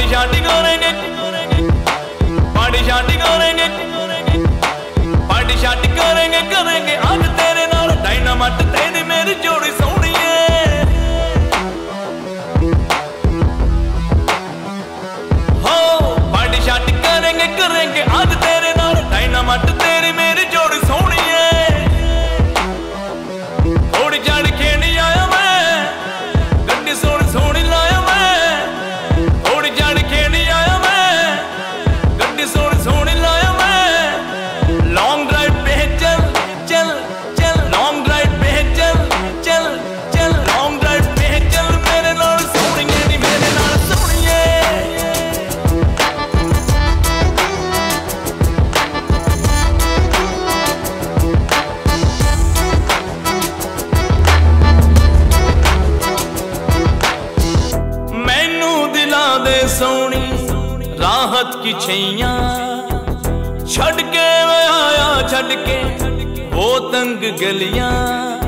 பாடி சாட்டி கோரேங்க பாடி சாட்டி கோரேங்க सोनी राहत की छैया। छड़के आया छड़के वो तंग गलियाँ।